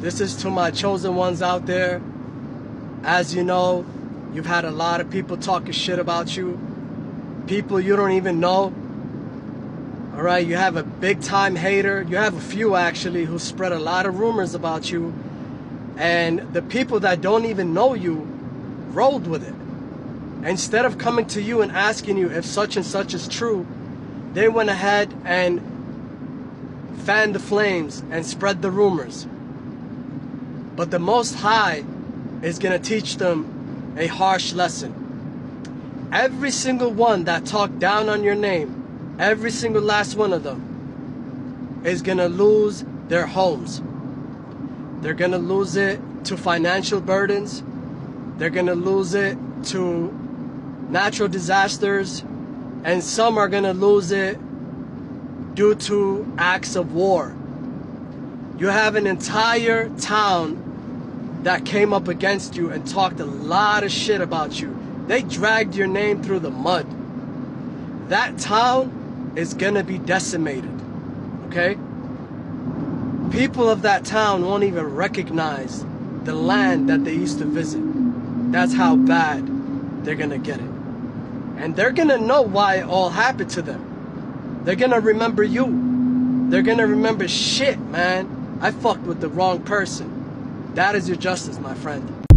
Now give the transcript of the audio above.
This is to my chosen ones out there. As you know, you've had a lot of people talking shit about you. People you don't even know. All right, you have a big time hater. You have a few actually who spread a lot of rumors about you. And the people that don't even know you rolled with it. Instead of coming to you and asking you if such and such is true, they went ahead and fanned the flames and spread the rumors. But the Most High is going to teach them a harsh lesson. Every single one that talked down on your name, every single last one of them, is going to lose their homes. They're going to lose it to financial burdens. They're going to lose it to natural disasters. And some are going to lose it due to acts of war. You have an entire town that came up against you and talked a lot of shit about you. They dragged your name through the mud. That town is gonna be decimated. Okay? People of that town won't even recognize the land that they used to visit. That's how bad they're gonna get it. And they're gonna know why it all happened to them. They're gonna remember you. They're gonna remember shit, man. I fucked with the wrong person. That is your justice, my friend.